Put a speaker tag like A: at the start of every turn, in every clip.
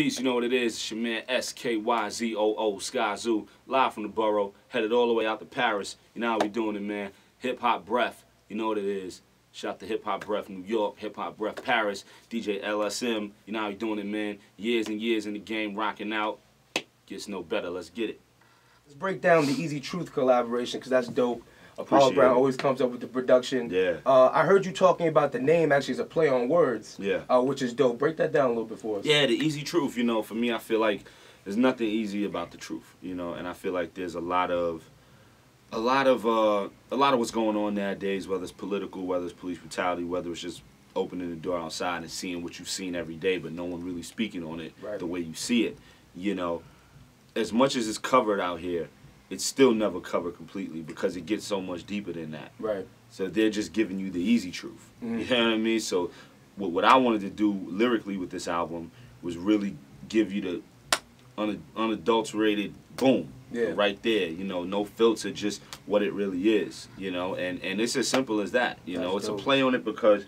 A: Peace, you know what it is. It's your man S-K-Y-Z-O-O, Skyzoo, live from the borough, headed all the way out to Paris. You know how we doing it, man. Hip Hop Breath, you know what it is. Shout out to Hip Hop Breath New York, Hip Hop Breath Paris, DJ LSM, you know how we doing it, man. Years and years in the game, rocking out. Gets no better, let's get it.
B: Let's break down the Easy Truth collaboration, because that's dope.
A: Appreciate
B: Brown
A: it.
B: always comes up with the production.
A: Yeah.
B: Uh, I heard you talking about the name actually is a play on words.
A: Yeah.
B: Uh, which is dope. Break that down a little bit for us.
A: Yeah, the easy truth, you know, for me, I feel like there's nothing easy about the truth, you know, and I feel like there's a lot of, a lot of, uh, a lot of what's going on nowadays, whether it's political, whether it's police brutality, whether it's just opening the door outside and seeing what you've seen every day, but no one really speaking on it
B: Right.
A: the way you see it, you know, as much as it's covered out here, it's still never covered completely because it gets so much deeper than that.
B: Right.
A: So they're just giving you the easy truth.
B: Mhm.
A: You know what I mean? So what, what I wanted to do lyrically with this album was really give you the un, unadulterated boom.
B: Yeah.
A: Right there, you know, no filter, just what it really is, you know, and and it's as simple as that, you know. It's
B: dope.
A: a play on it because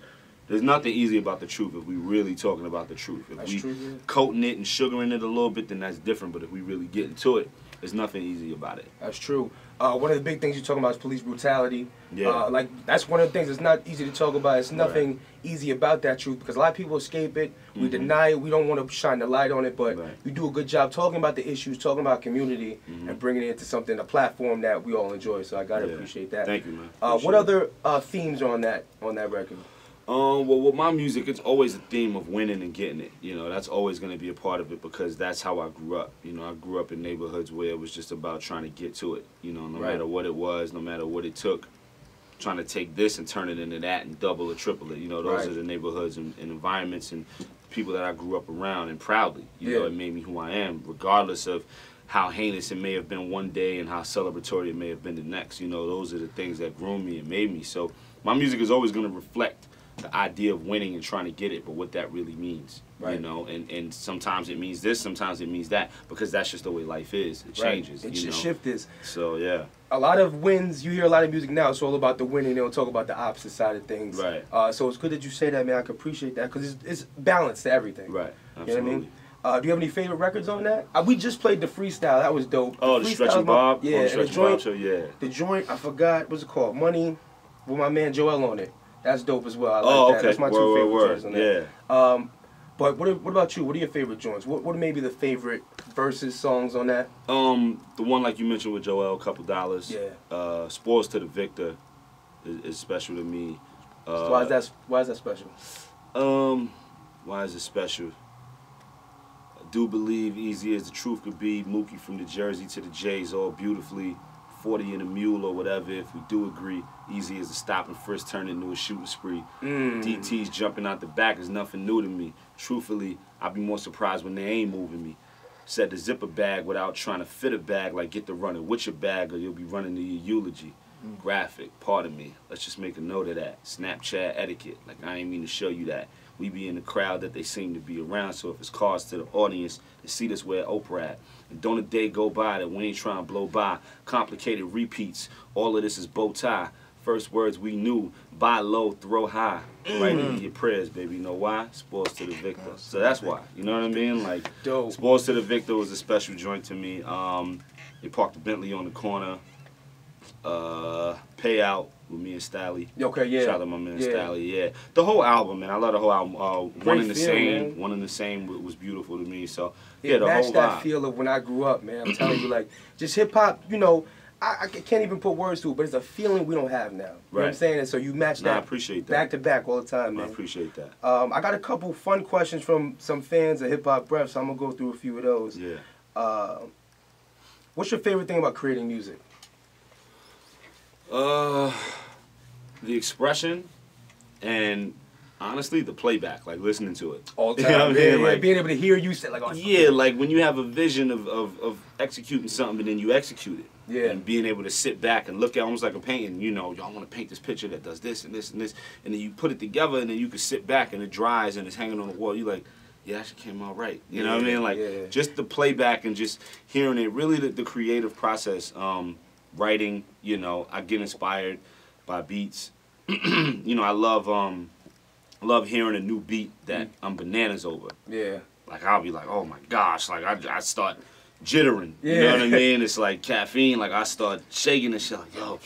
A: there's nothing easy about the truth if we really talking about the truth. If
B: That's
A: we
B: true, yeah.
A: coating it and sugaring it a little bit, then that's different. But if we really get into it, there's nothing easy about it.
B: That's true. Uh, one of the big things you're talking about is police brutality.
A: Yeah.
B: Uh, like that's one of the things that's not easy to talk about. It's nothing easy about that truth because a lot of people escape it. We
A: Mhm.
B: deny it. We don't want to shine the light on it. But
A: Right.
B: you do a good job talking about the issues, talking about community,
A: Mhm.
B: and bringing it into something, a platform that we all enjoy. So I gotta
A: Yeah.
B: appreciate that.
A: Thank you, man.
B: Uh, what
A: it.
B: other uh, themes are on that on that record?
A: Um, well, with my music, it's always a theme of winning and getting it. You know, that's always going to be a part of it because that's how I grew up. You know, I grew up in neighborhoods where it was just about trying to get to it. You know, no
B: Right.
A: matter what it was, no matter what it took, trying to take this and turn it into that and double or triple it. You know, those
B: Right.
A: are the neighborhoods and, and environments and people that I grew up around and proudly. You know,
B: Yeah.
A: it made me who I am, regardless of how heinous it may have been one day and how celebratory it may have been the next. You know, those are the things that groomed me and made me. So my music is always going to reflect the idea of winning and trying to get it, but what that really means. You know, and, and sometimes it means this, sometimes it means that, because that's just the way life is. It
B: Right.
A: changes.
B: It
A: you know?
B: shift is
A: So yeah.
B: a lot of wins. You hear a lot of music now. It's all about the winning. They don't talk about the opposite side of things.
A: Right.
B: Uh, so it's good that you say that, man. I can appreciate that because it's, it's balance to everything.
A: Right.
B: You know
A: Absolutely.
B: what I mean? Uh, do you have any favorite records on that? Uh, we just played the freestyle. That was dope.
A: Oh, the Stretch and Bob?
B: Yeah,
A: oh, the
B: and the
A: and Bob
B: joint.
A: show, yeah.
B: The joint. I forgot. What's it called? Money. With my man Joel on it. That's dope as well. I like
A: oh,
B: that.
A: okay.
B: That's my two
A: word,
B: favorite
A: word,
B: joints on
A: word.
B: that. Um, but what, what about you? What are your favorite joints? What what are maybe the favorite verses songs on that?
A: Um, the one like you mentioned with Joel, a couple dollars.
B: Yeah.
A: Uh, Spoils to the Victor is, is special to me. Uh,
B: why is that Why is that special?
A: Um, why is it special? I do believe easy as the truth could be. Mookie from the Jersey to the Jays, all beautifully. 40 in a mule or whatever, if we do agree. Easy as a stop and first turn into a shooting spree.
B: Mm.
A: DT's jumping out the back is nothing new to me. Truthfully, I'd be more surprised when they ain't moving me. Said the zipper bag without trying to fit a bag, like get the running with your bag or you'll be running to your eulogy. Graphic, pardon me. Let's just make a note of that. Snapchat etiquette. Like I ain't mean to show you that. We be in the crowd that they seem to be around, so if it's cars to the audience, they see this where Oprah at. And don't a day go by that we ain't trying to blow by. Complicated repeats. All of this is bow tie. First words we knew, buy low, throw high. Right into your prayers, baby. You know why? Spoils to the victor. So that's why. You know what I mean? Like,
B: Dope.
A: Spoils to the victor was a special joint to me. Um, they parked the Bentley on the corner. Uh, payout with me and Stalley.
B: Okay, yeah.
A: Shout out to my man
B: Yeah.
A: Stalley. Yeah, the whole album, man. I love the whole album. Uh, one in the
B: feel,
A: same,
B: man.
A: one in the same was beautiful to me. So
B: It
A: yeah, the
B: matched
A: whole
B: that feel of when I grew up, man. I'm telling you, like, just hip hop, you know, I, I can't even put words to it, but it's a feeling we don't have now. You know what I'm saying? And so you match
A: Nah, I
B: that
A: appreciate that.
B: back to back all the time,
A: I appreciate that.
B: Um, I got a couple fun questions from some fans of Hip Hop Breath, so I'm gonna go through a few of those.
A: Yeah.
B: Uh, what's your favorite thing about creating music?
A: Uh, the expression and honestly the playback, like listening to it.
B: All the
A: You know
B: time,
A: what I
B: yeah, yeah,
A: Like-
B: being able to hear you say like, oh,
A: Yeah, like when you have a vision of, of, of executing something and then you execute it.
B: Yeah.
A: And being able to sit back and look at almost like a painting, you know, y'all want to paint this picture that does this and this and this. And then you put it together and then you can sit back and it dries and it's hanging on the wall. You like, yeah, shit came out right. You know what I mean? Like
B: yeah.
A: just the playback and just hearing it, really the, the creative process. Um, writing, you know, I get inspired by beats. you know, I love um I love hearing a new beat that I'm bananas over.
B: yeah,
A: like I'll be like, oh my gosh, like I, I start jittering. You know what I mean? It's like caffeine. Like I start shaking and shit. Like yo, all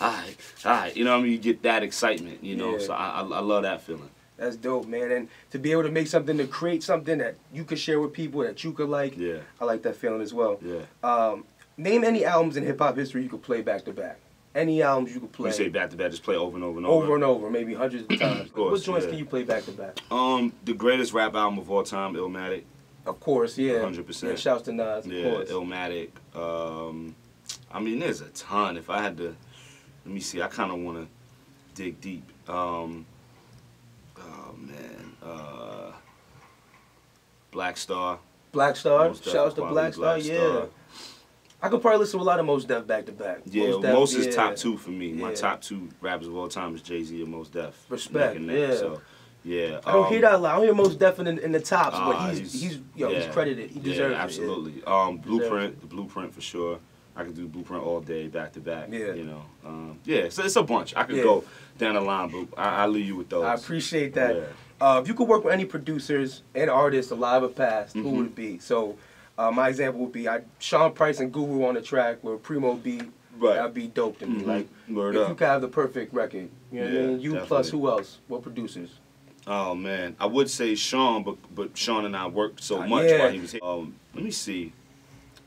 A: right, all right. You know what I mean? You get that excitement. You know,
B: Yeah.
A: so I, I I love that feeling.
B: That's dope, man. And to be able to make something, to create something that you could share with people that you could like,
A: Yeah,
B: I like that feeling as well.
A: yeah.
B: Um, name any albums in hip hop history you could play back to back. Any albums you could play
A: You say back to back, just play over and over and over.
B: over and over, maybe hundreds of times.
A: of course,
B: what joints
A: yeah.
B: can you play back to back?
A: Um, the greatest rap album of all time, Illmatic.
B: Of course, yeah.
A: 100%.
B: Yeah, shouts to Nas, of
A: Yeah,
B: course.
A: Illmatic. Um, I mean, there's a ton. If I had to, let me see. I kind of want to dig deep. Um, oh man, uh, Black Star.
B: Black Star,
A: Mos Def,
B: shouts to Black Star, yeah.
A: Star.
B: I could probably listen to a lot of Mos Def back to back.
A: Yeah,
B: Mos
A: most,
B: Def,
A: is
B: yeah.
A: top two for me. My top two rappers of all time is Jay Z and Mos Def.
B: Respect,
A: Neck neck,
B: yeah.
A: So, yeah.
B: I don't
A: um,
B: hear that a lot. I don't hear Mos Def in, in the tops, but
A: Ah,
B: he's, he's, yo, he's credited. He deserves
A: yeah,
B: it.
A: absolutely. Um, blueprint, the blueprint for sure. I could do blueprint all day, back to back.
B: Yeah.
A: You know. Um, yeah. So it's a bunch. I could
B: Yeah.
A: go down the line, but I, I'll leave you with those.
B: I appreciate that.
A: Yeah.
B: Uh, if you could work with any producers and artists alive or past, who
A: Mhm.
B: would it be? So, uh, my example would be I, Sean Price and Guru on the track where Primo beat.
A: Right.
B: That'd be dope to me.
A: Mhm.
B: Like,
A: Word
B: if
A: up.
B: you could have the perfect record, you know what I mean? You plus who else? What producers?
A: Oh man, I would say Sean, but but Sean and I worked so
B: Uh,
A: much
B: yeah.
A: while he was here. Um, let me see.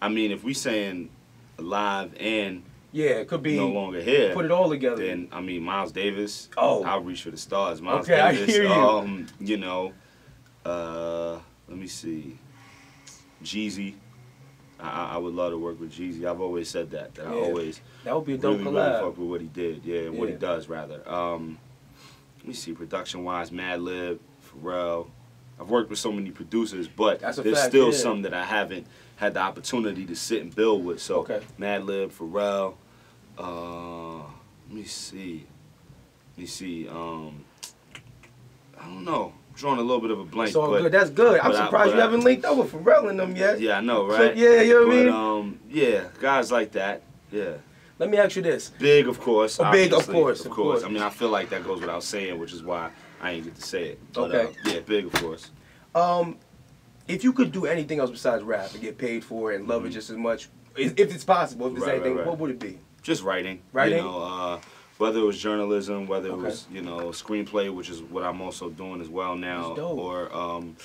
A: I mean, if we saying alive and
B: Yeah, it could be.
A: no longer here,
B: Put it all together.
A: then I mean Miles Davis.
B: Oh.
A: I'll reach for the stars. Miles
B: Okay, I hear you.
A: Um, you know, uh, let me see. Jeezy. I, I- would love to work with Jeezy. I've always said that. That I always
B: that would be a dope
A: really, really fuck with what he did. Yeah, and what he does rather. Um, me see, production wise, Madlib, Pharrell. I've worked with so many producers, but there's
B: fact,
A: still
B: yeah.
A: some that I haven't had the opportunity to sit and build with. So
B: Okay.
A: Madlib, Pharrell. Uh, let me see. Let me see. Um, I don't know. I'm drawing a little bit of a blank.
B: It's all
A: but
B: good. That's good. I'm
A: but I-
B: surprised you
A: I-
B: haven't linked up with Pharrell in them yet.
A: yeah, I know,
B: So,
A: right?
B: yeah, you know what I mean?
A: Um, yeah, guys like that. Yeah.
B: Let me ask you this.
A: Big, of course.
B: Oh, big, of course,
A: of
B: of
A: course.
B: course.
A: I mean, I feel like that goes without saying, which is why I ain't get to say it. But,
B: Okay.
A: Uh, yeah, big, of course.
B: Um, if you could do anything else besides rap and get paid for it and love it
A: Mhm.
B: just as much, if it's possible, if it's
A: Right, right,
B: anything,
A: right.
B: what would it be?
A: Just writing.
B: Writing?
A: You know, uh, whether it was journalism, whether it
B: Okay.
A: was you know screenplay, which is what I'm also doing as well now,
B: That's dope.
A: or um,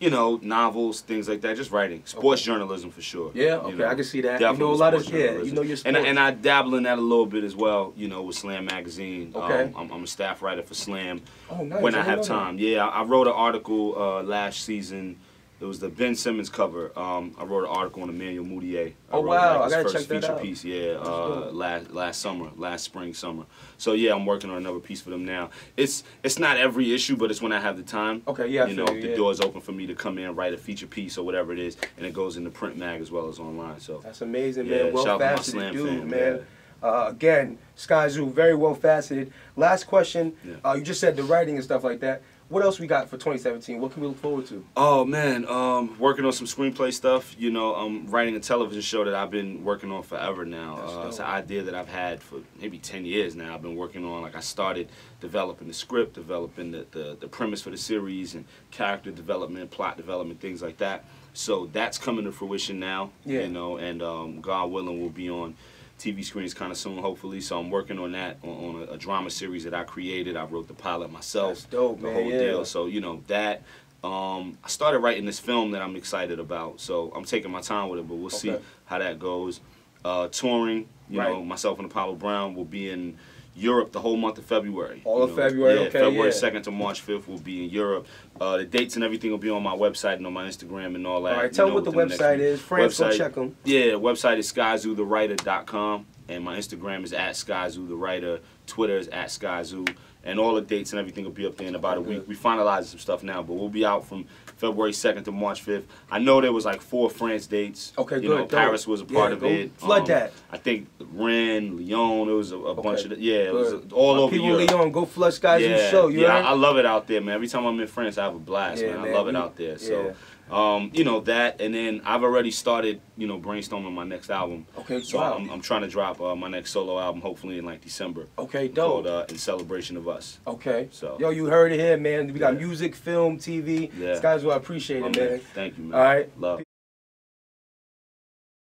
A: you know novels, things like that. Just writing. Sports journalism for sure.
B: Yeah,
A: you
B: okay,
A: know.
B: I can see that. You know a lot of
A: sports
B: yeah, you know your
A: and
B: sports.
A: and I dabble in that a little bit as well. You know, with Slam magazine.
B: Okay.
A: Um, I'm, I'm a staff writer for Slam.
B: oh, nice.
A: when I
B: didn't
A: have
B: know that.
A: time. Yeah, I I wrote an article uh, last season. It was the Ben Simmons cover. Um, I wrote an article on Emmanuel Mudiay. I
B: Oh,
A: wrote,
B: wow,
A: like,
B: I gotta
A: first
B: check that
A: feature
B: out.
A: piece. Yeah, uh, last last summer, last spring summer. So yeah, I'm working on another piece for them now. It's it's not every issue, but it's when I have the time.
B: Okay, yeah,
A: you know,
B: you,
A: the
B: yeah.
A: door's open for me to come in, write a feature piece or whatever it is, and it goes in the print mag as well as online. So
B: That's amazing,
A: Yeah,
B: man. Well
A: shout out to my
B: faceted
A: Slam
B: dude,
A: fam,
B: man. Uh, again, Skyzoo, very well faceted. Last question.
A: Yeah.
B: Uh, you just said the writing and stuff like that. What else we got for 2017? What can we look forward to?
A: Oh man, um, working on some screenplay stuff. You know, I'm writing a television show that I've been working on forever now. Uh, it's an idea that I've had for maybe ten years now. I've been working on. Like I started developing the script, developing the, the, the premise for the series, and character development, plot development, things like that. So that's coming to fruition now.
B: Yeah.
A: You know, and um, God willing, we'll be on. TV screens kind of soon, hopefully. So I'm working on that on, on a, a drama series that I created. I wrote the pilot myself
B: That's dope,
A: the
B: man,
A: whole
B: yeah.
A: deal. So you know that. Um, I started writing this film that I'm excited about. So I'm taking my time with it, but we'll see how that goes. Uh, touring, you
B: Right.
A: know, myself and Apollo Brown will be in Europe the whole month of February.
B: All
A: you
B: of
A: know.
B: February,
A: yeah,
B: okay,
A: February
B: yeah.
A: 2nd to March 5th will be in Europe. Uh, the dates and everything will be on my website and on my Instagram and all that.
B: All right,
A: you
B: tell
A: know,
B: them what the website is. Friends, go check them.
A: yeah, the website is skyzoothewriter.com and my Instagram is at skyzootherwriter. Twitter is at skyzoo. And all the dates and everything will be up there in about a week. We finalized some stuff now, but we'll be out from February 2nd to March 5th. I know there was like four France dates.
B: Okay,
A: you
B: good,
A: Know. Paris was a part
B: Yeah,
A: of it. Um,
B: flood that.
A: I think Rennes, Lyon, it was a, a bunch of, the, yeah, it was
B: good.
A: all
B: My
A: over
B: people
A: Europe.
B: Leon, go flush Zoo
A: yeah,
B: show. You
A: yeah? I, I love it out there, man. Every time I'm in France, I have a blast,
B: Yeah,
A: man. I
B: man,
A: love it out there. So
B: yeah.
A: Um, you know that, and then I've already started, you know, brainstorming my next album.
B: Okay,
A: So
B: wow.
A: I'm, I'm trying to drop uh, my next solo album, hopefully in like December,
B: Okay,
A: called
B: dope.
A: uh, "In Celebration of Us."
B: Okay.
A: So-
B: Yo, you heard it here, man. We got
A: Yeah.
B: music, film, TV.
A: Yeah.
B: Guy's what I appreciate it,
A: man.
B: man.
A: Thank you, man.
B: All right.
A: Love.